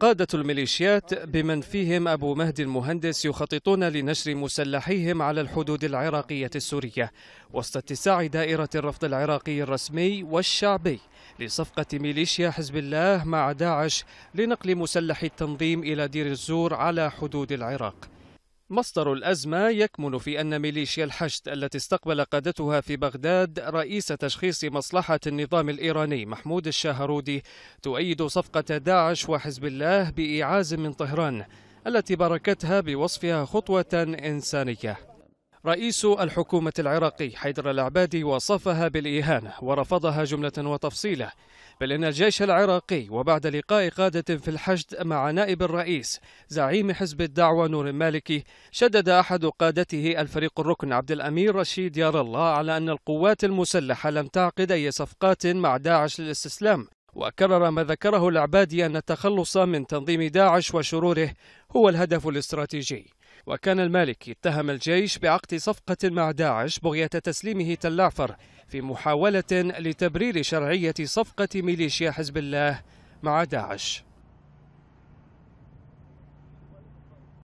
قادة الميليشيات بمن فيهم أبو مهدي المهندس يخططون لنشر مسلحيهم على الحدود العراقية السورية وسط اتساع دائرة الرفض العراقي الرسمي والشعبي لصفقة ميليشيا حزب الله مع داعش لنقل مسلح التنظيم إلى دير الزور على حدود العراق. مصدر الأزمة يكمن في أن ميليشيا الحشد التي استقبل قادتها في بغداد رئيس تشخيص مصلحة النظام الإيراني محمود الشاهرودي تؤيد صفقة داعش وحزب الله بإيعاز من طهران التي باركتها بوصفها خطوة إنسانية. رئيس الحكومة العراقي حيدر العبادي وصفها بالإهانة ورفضها جملة وتفصيلة بل إن الجيش العراقي وبعد لقاء قادة في الحشد مع نائب الرئيس زعيم حزب الدعوة نور المالكي شدد أحد قادته الفريق الركن عبد الأمير رشيد يار الله على أن القوات المسلحة لم تعقد أي صفقات مع داعش للاستسلام. وكرر ما ذكره العبادي أن التخلص من تنظيم داعش وشروره هو الهدف الاستراتيجي. وكان المالكي اتهم الجيش بعقد صفقة مع داعش بغية تسليمه تلعفر في محاولة لتبرير شرعية صفقة ميليشيا حزب الله مع داعش.